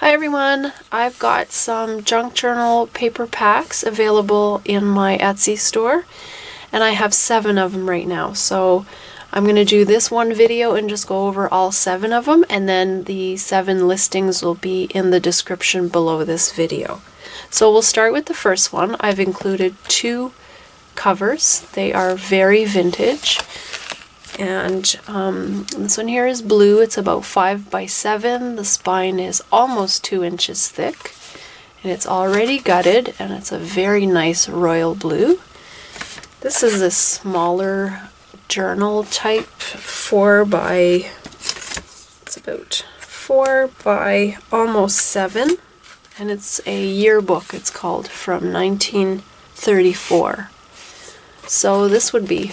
Hi everyone, I've got some junk journal paper packs available in my Etsy store and I have seven of them right now so I'm going to do this one video and just go over all seven of them and then the seven listings will be in the description below this video. So we'll start with the first one. I've included two covers. They are very vintage and um, this one here is blue. It's about 5 by 7 The spine is almost 2 inches thick. And it's already gutted, and it's a very nice royal blue. This is a smaller journal type, 4 by, it's about 4 by almost 7. And it's a yearbook, it's called, from 1934. So this would be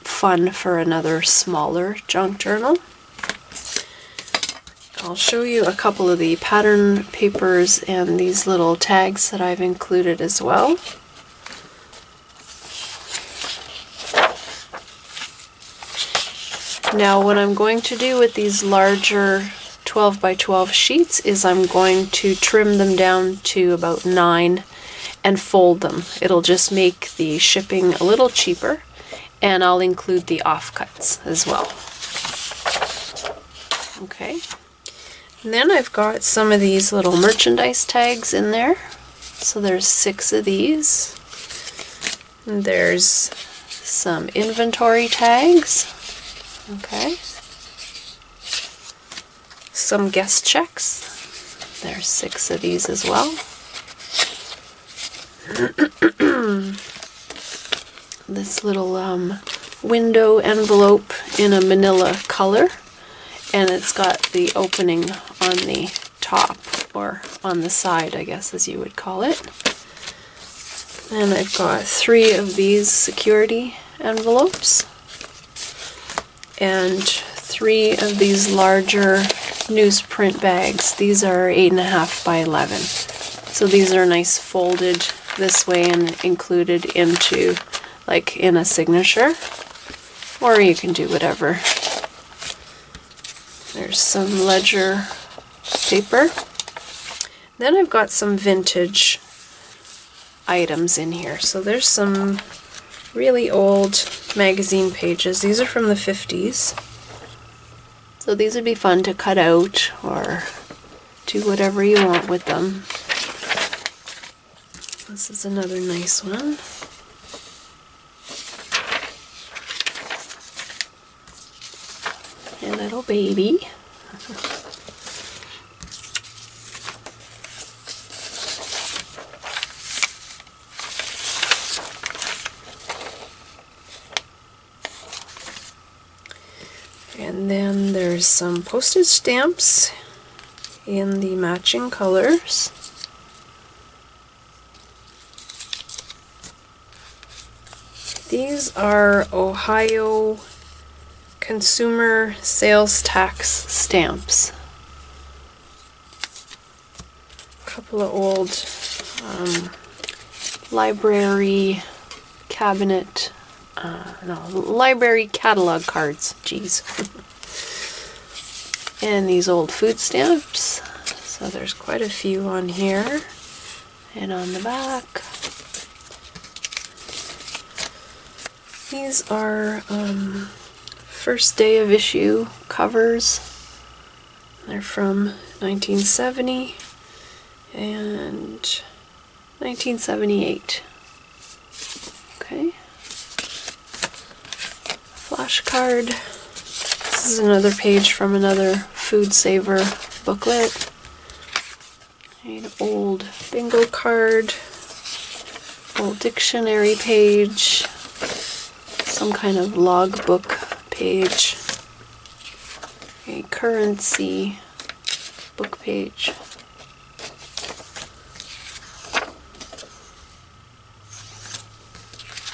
fun for another smaller junk journal. I'll show you a couple of the pattern papers and these little tags that I've included as well. Now what I'm going to do with these larger 12 by 12 sheets is I'm going to trim them down to about 9 and fold them. It'll just make the shipping a little cheaper and I'll include the offcuts as well. Okay. And then I've got some of these little merchandise tags in there. So there's six of these. And there's some inventory tags. Okay. Some guest checks. There's six of these as well. this little um, window envelope in a manila color and it's got the opening on the top or on the side I guess as you would call it. And I've got three of these security envelopes and three of these larger newsprint bags. These are eight and a half by 11 so these are nice folded this way and included into like in a signature, or you can do whatever. There's some ledger paper. Then I've got some vintage items in here. So there's some really old magazine pages. These are from the 50s. So these would be fun to cut out or do whatever you want with them. This is another nice one. a little baby. And then there's some postage stamps in the matching colors. These are Ohio consumer sales tax stamps. A couple of old um, library cabinet, uh, no, library catalog cards, jeez. and these old food stamps. So there's quite a few on here and on the back. These are um, first day of issue covers. They're from 1970 and 1978. Okay. Flashcard. This is another page from another Food Saver booklet. An old bingo card, old dictionary page, some kind of logbook page, a currency book page.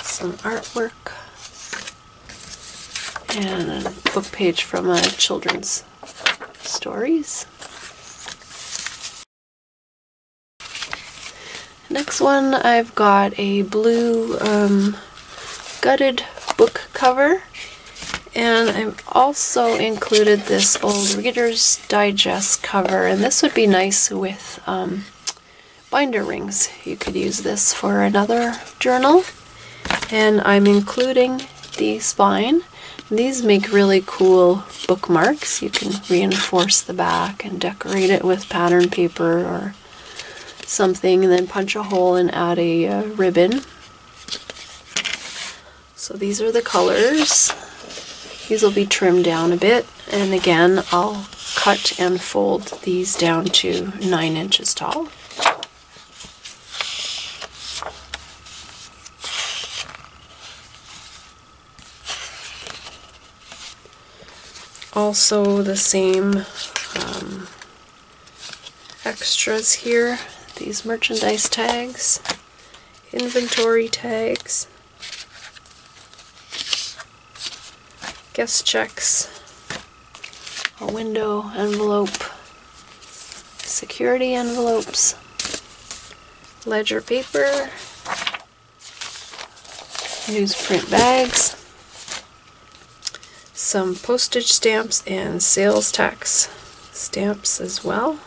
Some artwork and a book page from a children's stories. Next one, I've got a blue um, gutted book cover And I've also included this old Reader's Digest cover, and this would be nice with um, binder rings. You could use this for another journal. And I'm including the spine. These make really cool bookmarks. You can reinforce the back and decorate it with pattern paper or something, and then punch a hole and add a uh, ribbon. So these are the colors. These will be trimmed down a bit, and again, I'll cut and fold these down to 9 inches tall. Also the same um, extras here, these merchandise tags, inventory tags, guest checks, a window envelope, security envelopes, ledger paper, newsprint bags, some postage stamps and sales tax stamps as well.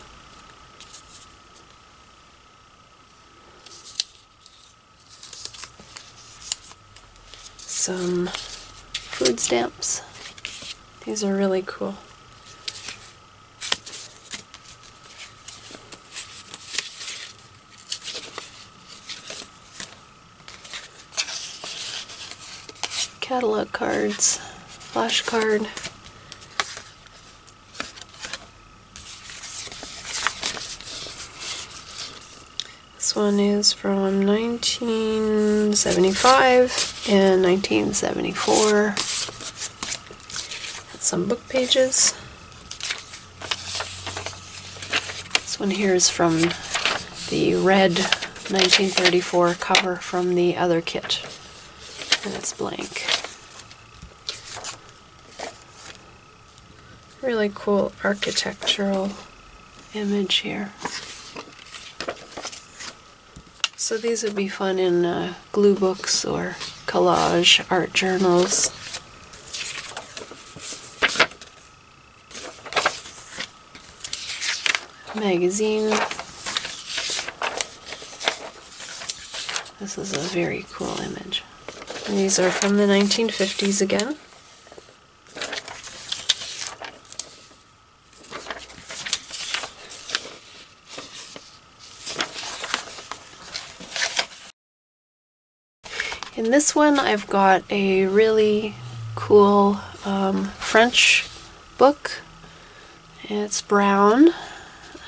Some food stamps. These are really cool. Catalog cards, flash card. This one is from 1975 and 1974 some book pages. This one here is from the red 1934 cover from the other kit, and it's blank. Really cool architectural image here. So these would be fun in uh, glue books or collage art journals. Magazine. This is a very cool image. And these are from the 1950s again. In this one, I've got a really cool um, French book. It's brown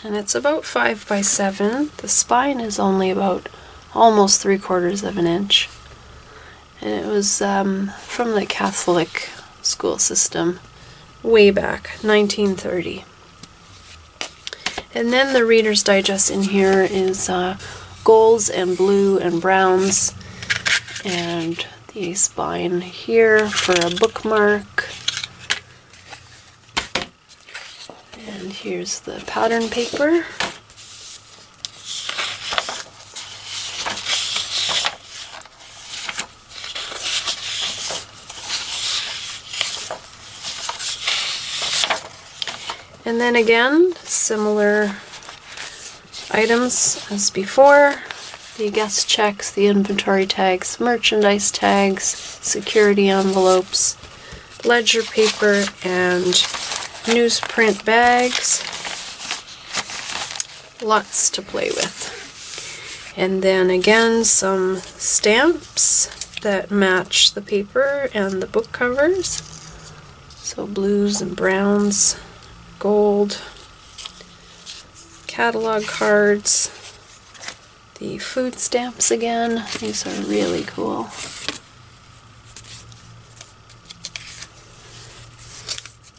and it's about 5 by 7. The spine is only about almost 3 quarters of an inch. And it was um, from the Catholic school system way back, 1930. And then the Reader's Digest in here is uh, golds and blue and browns. And the spine here for a bookmark And here's the pattern paper. And then again, similar items as before. The guest checks, the inventory tags, merchandise tags, security envelopes, ledger paper, and newsprint bags. Lots to play with. And then again, some stamps that match the paper and the book covers. So blues and browns, gold, catalog cards, the food stamps again. These are really cool.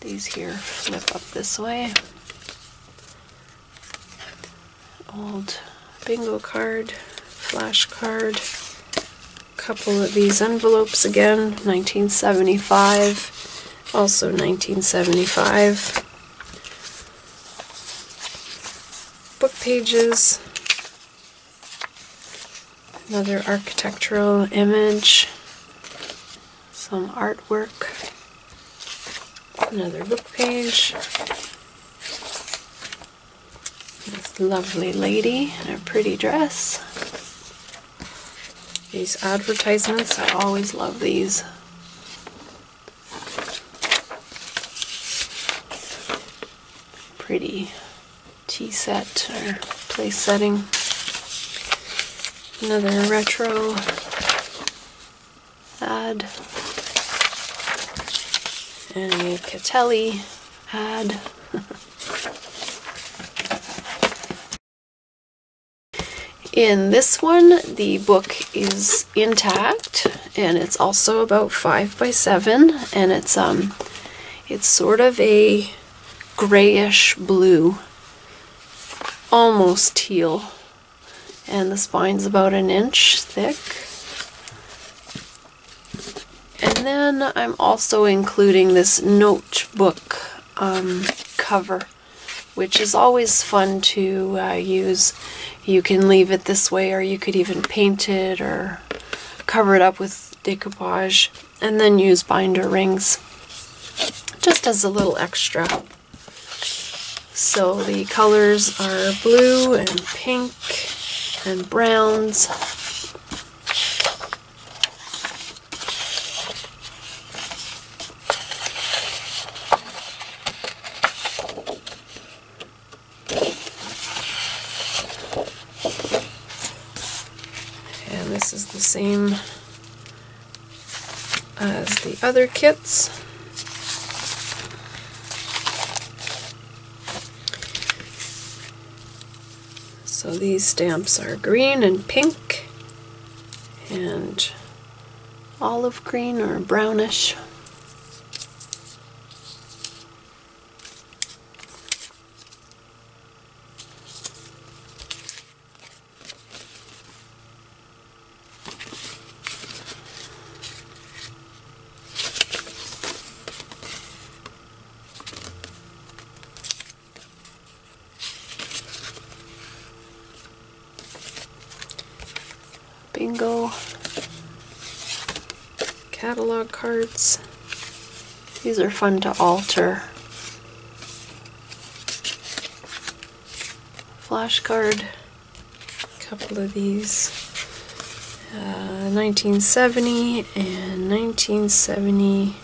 These here flip up this way. Old bingo card, flash card, couple of these envelopes again, 1975, also 1975. Book pages, another architectural image, some artwork Another book page. This lovely lady in a pretty dress. These advertisements, I always love these. Pretty tea set or place setting. Another retro ad. And a Catelli ad. In this one, the book is intact, and it's also about five by seven, and it's um, it's sort of a grayish blue, almost teal, and the spine's about an inch thick. And then I'm also including this notebook um, cover, which is always fun to uh, use you can leave it this way, or you could even paint it or cover it up with decoupage and then use binder rings just as a little extra. So the colors are blue and pink and browns. This is the same as the other kits. So these stamps are green and pink and olive green or brownish. bingo catalog cards. These are fun to alter. Flashcard, a couple of these. Uh, 1970 and 1970.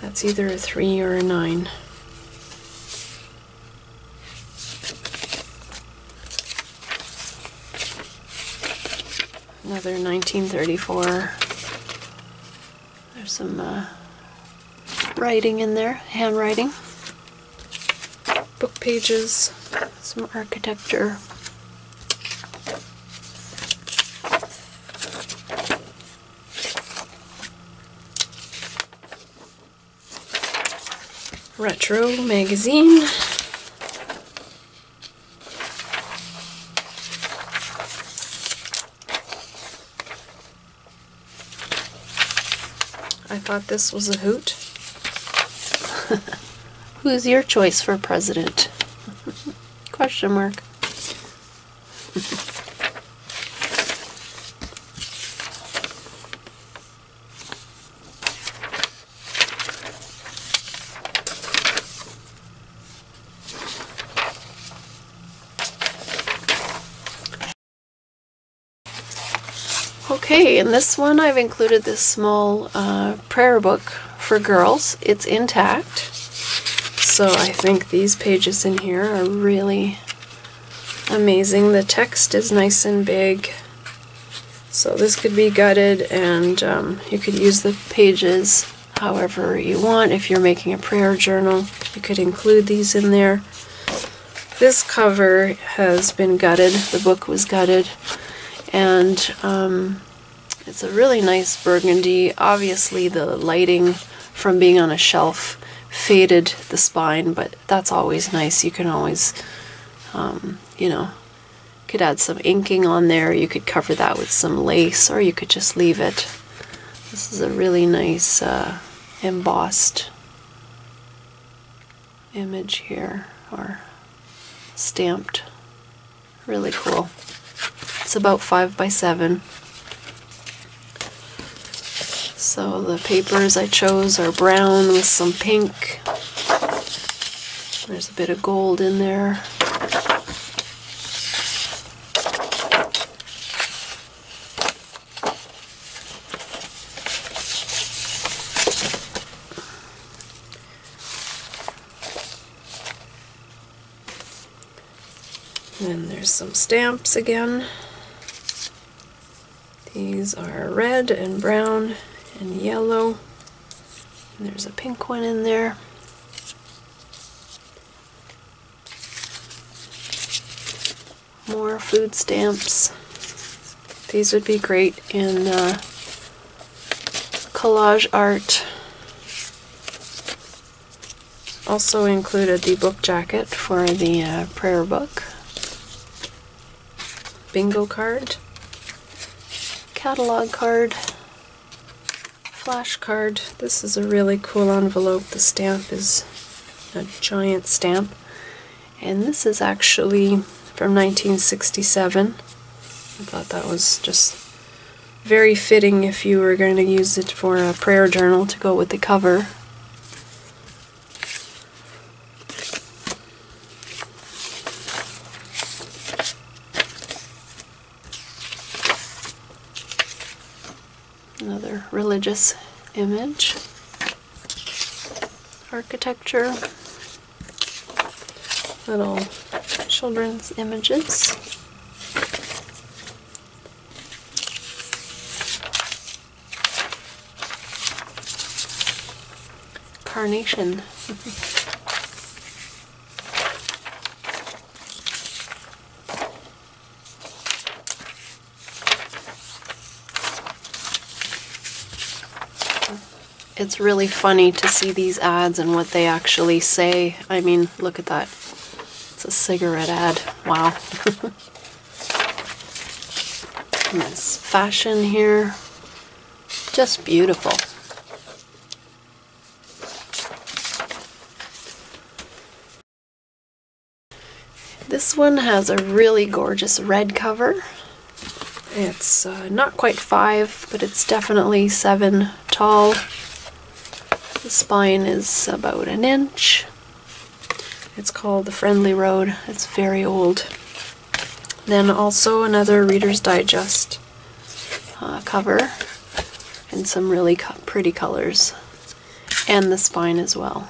That's either a 3 or a 9. Another 1934. There's some uh, writing in there, handwriting. Book pages, some architecture. Retro magazine. Thought this was a hoot. Who's your choice for president? Question mark. Okay, in this one I've included this small uh, prayer book for girls. It's intact. So I think these pages in here are really amazing. The text is nice and big. So this could be gutted and um, you could use the pages however you want. If you're making a prayer journal, you could include these in there. This cover has been gutted. The book was gutted and um, it's a really nice burgundy. Obviously the lighting from being on a shelf faded the spine, but that's always nice. You can always, um, you know, could add some inking on there. You could cover that with some lace, or you could just leave it. This is a really nice uh, embossed image here, or stamped. Really cool. It's about five by seven. So the papers I chose are brown with some pink. There's a bit of gold in there. And there's some stamps again. These are red and brown and yellow. And there's a pink one in there. More food stamps. These would be great in uh, collage art. Also included the book jacket for the uh, prayer book bingo card, catalog card, flash card. This is a really cool envelope. The stamp is a giant stamp. And this is actually from 1967. I thought that was just very fitting if you were going to use it for a prayer journal to go with the cover. Another religious image, architecture, little children's images. Carnation. it's really funny to see these ads and what they actually say. I mean, look at that. It's a cigarette ad. Wow. this fashion here. Just beautiful. This one has a really gorgeous red cover. It's uh, not quite five, but it's definitely seven tall. Spine is about an inch. It's called The Friendly Road. It's very old. Then also another Reader's Digest uh, cover and some really co pretty colors. And the spine as well.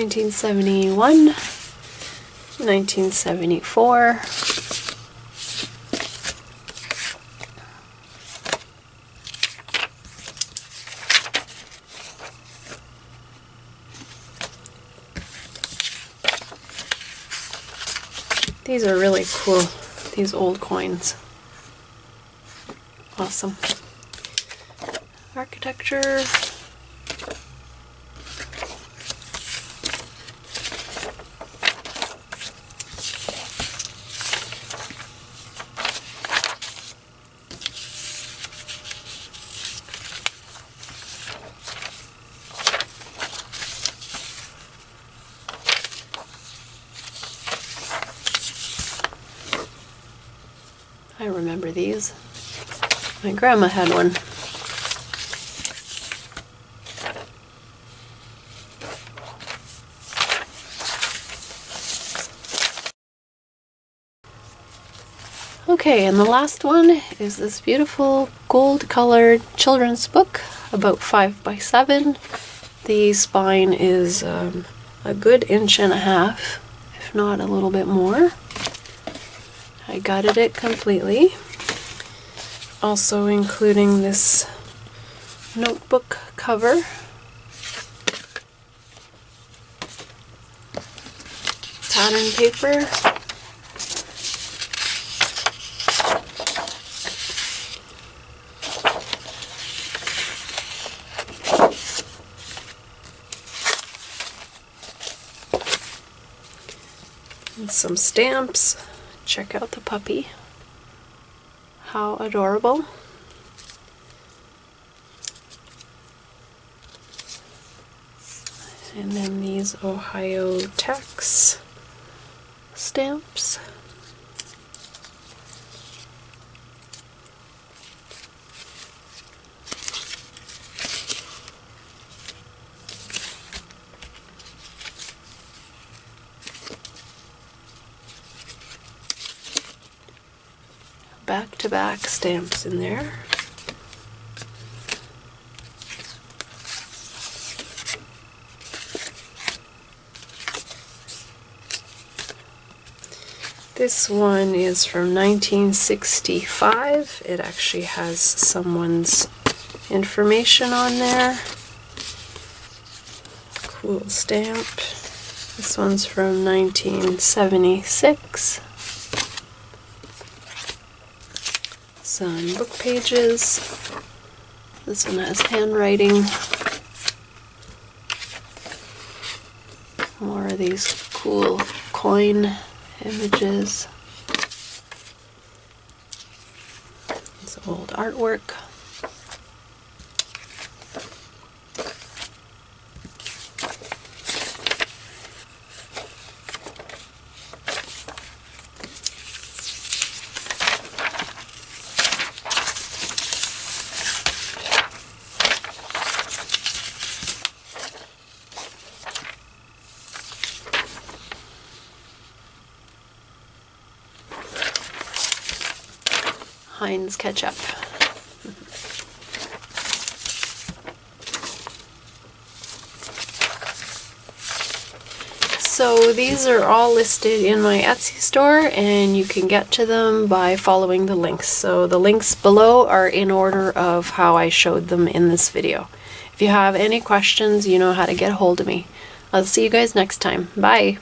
1971, 1974, These are really cool, these old coins. Awesome. Architecture, I remember these. My grandma had one. Okay, and the last one is this beautiful gold colored children's book, about 5 by 7 The spine is um, a good inch and a half, if not a little bit more. I gutted it completely. Also including this notebook cover. Pattern paper. And some stamps. Check out the puppy. How adorable. And then these Ohio tax stamps. Back to back stamps in there. This one is from 1965. It actually has someone's information on there. Cool stamp. This one's from 1976. Some book pages. This one has handwriting. More of these cool coin images. It's old artwork. Heinz ketchup. So these are all listed in my Etsy store and you can get to them by following the links. So the links below are in order of how I showed them in this video. If you have any questions, you know how to get a hold of me. I'll see you guys next time. Bye!